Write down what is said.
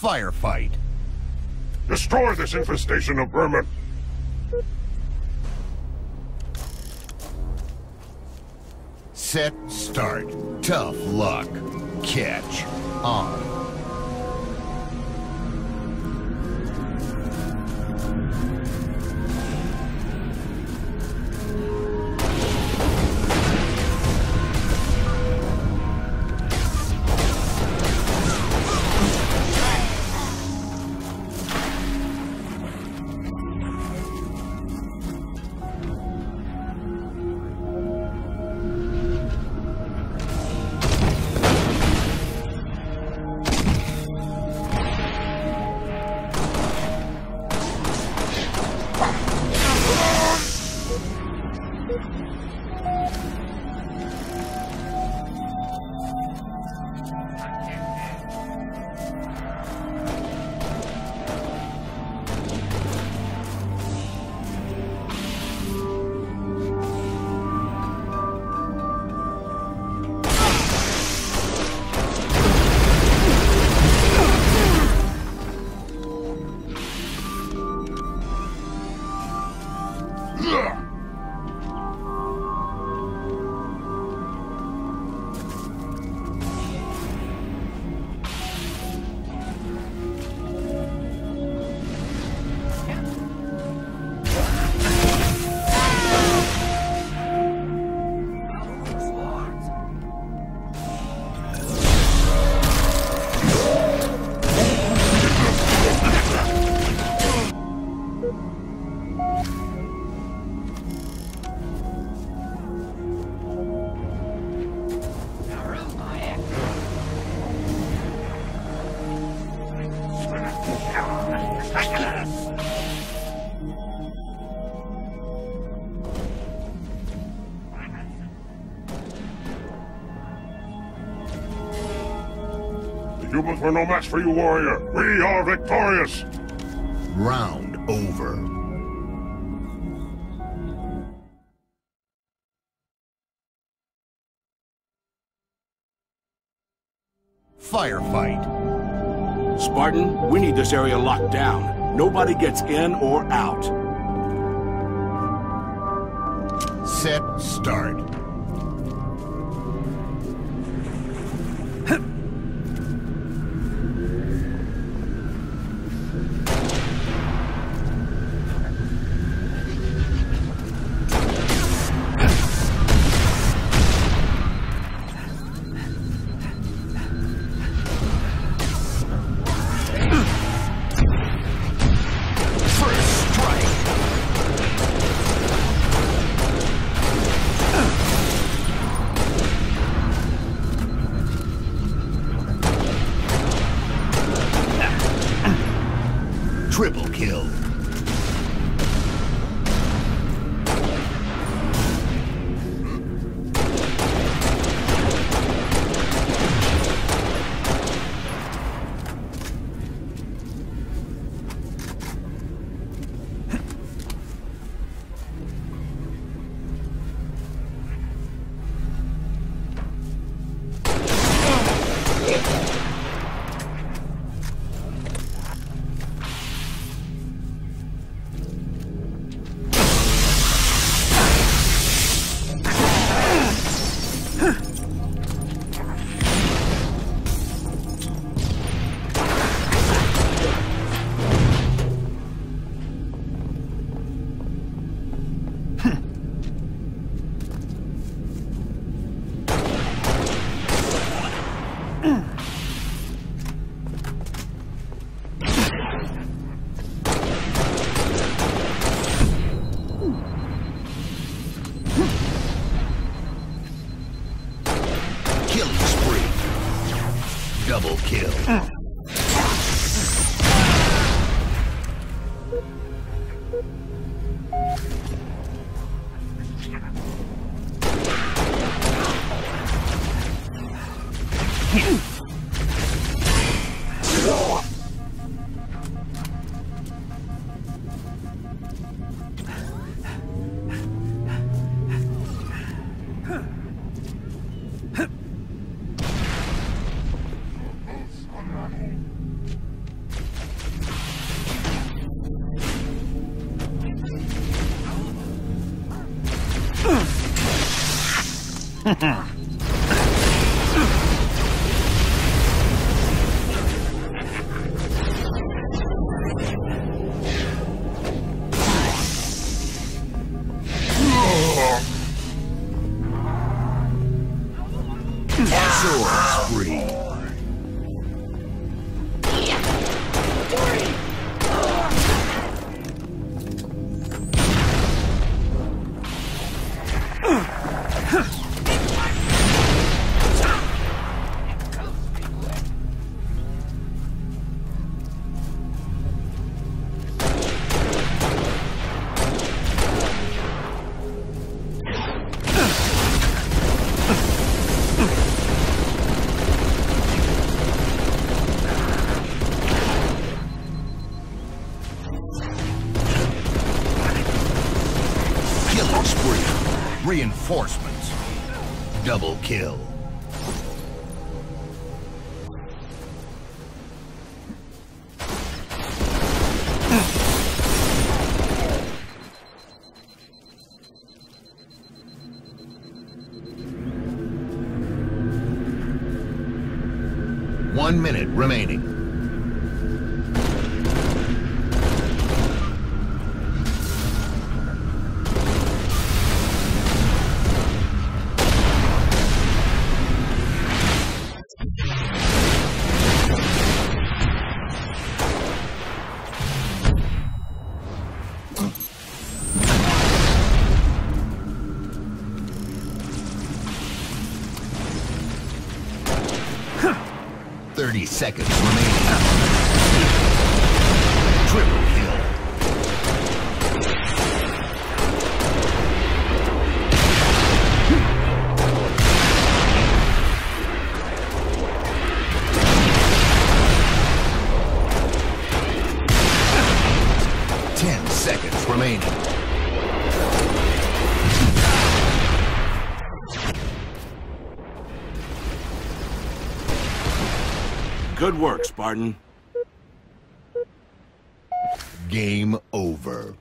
Firefight. Destroy this infestation of vermin! Set, start. Tough luck. Catch. On. Humans were no match for you, warrior. We are victorious. Round over. Firefight. Spartan, we need this area locked down. Nobody gets in or out. Set, start. Ha hmm. ha. Reinforcements. Double kill. One minute remaining. Thirty seconds remaining. Triple Good work, Spartan. Game over.